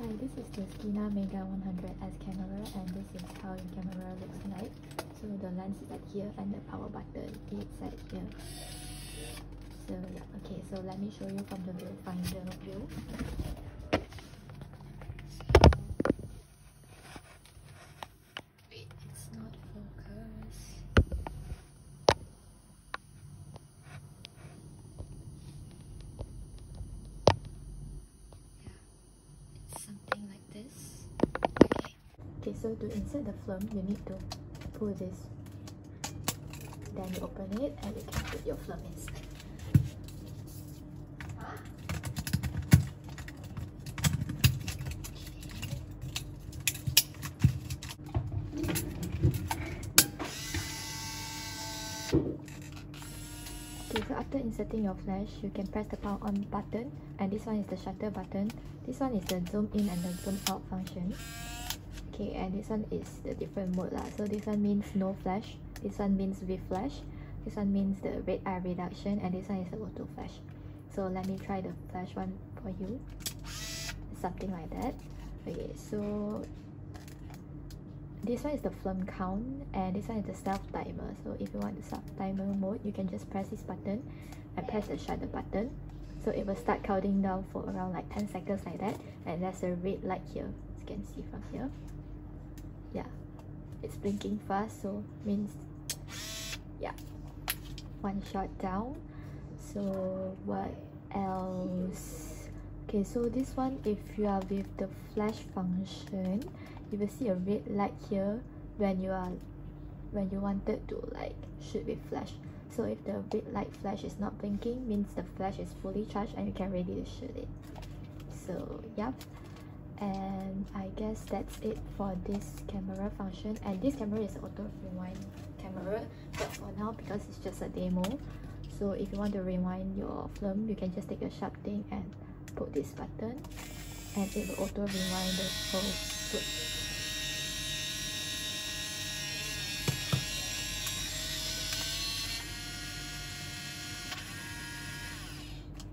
Hi, this is the Skina Mega 100S camera and this is how your camera looks like. So the lens is at here and the power button is at here. So yeah, okay, so let me show you from the viewfinder view. Wait, it's not focus. Yeah, it's something like this. Okay. Okay, so to insert the film, you need to pull this. Then you open it and you can put your film inside. Okay, so after inserting your flash, you can press the power on button and this one is the shutter button. This one is the zoom in and the zoom out function. Okay, and this one is the different mode lah. So this one means no flash, this one means with flash, this one means the red eye reduction and this one is the auto flash. So let me try the flash one for you. Something like that. Okay, so this one is the film count and this one is the self timer so if you want the self timer mode you can just press this button and press the shutter button so it will start counting down for around like 10 seconds like that and there's a red light here as you can see from here yeah. It's blinking fast so means yeah. One shot down. So what else? Okay so this one if you are with the flash function you will see a red light here when you are when you wanted to like shoot with flash. So if the red light flash is not blinking means the flash is fully charged and you can ready to shoot it. So yep and guess that's it for this camera function. And this camera is auto rewind camera but for now because it's just a demo so if you want to rewind your film you can just take a sharp thing and put this button and it will auto rewind the whole footage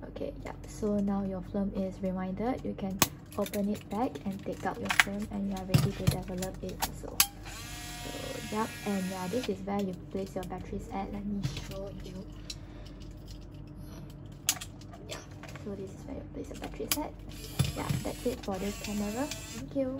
okay yeah so now your film is rewinded you can open it back and take out your film and you are ready to develop it also. So yep and yeah this is where you place your batteries at. Let me show you. Yeah so this is where you place your batteries at. Yeah that's it for this camera. Thank you